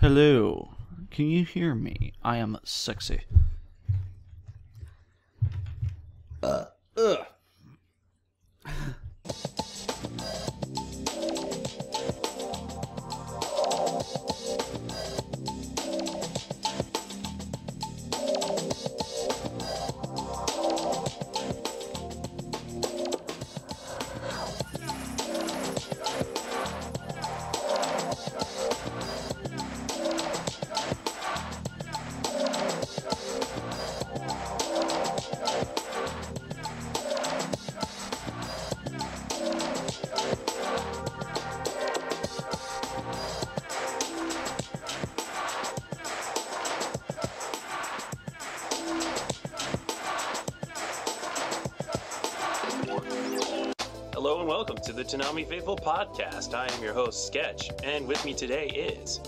Hello. Can you hear me? I am sexy. Uh, ugh. Hello and welcome to the Toonami Faithful podcast. I am your host, Sketch, and with me today is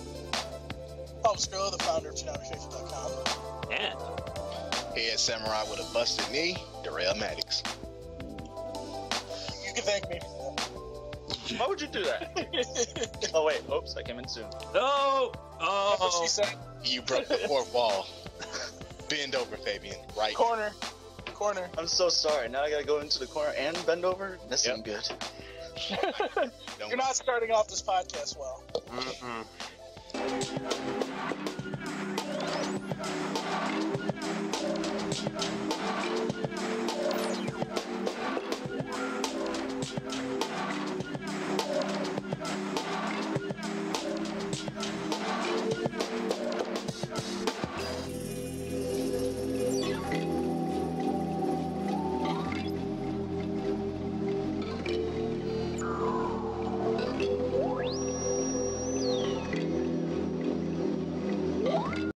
Paul Scroll, the founder of ToonamiFaithful.com. and Head samurai with a busted knee, Darrell Maddox. You can thank me for that. Why would you do that? that. oh wait, oops, I came in soon. no. That's what Oh, she said. You broke the fourth wall. Bend over, Fabian. Right. Corner. Corner. I'm so sorry. Now I gotta go into the corner and bend over. This Yep. ain't good. You're not starting off this podcast well. Mm-mm.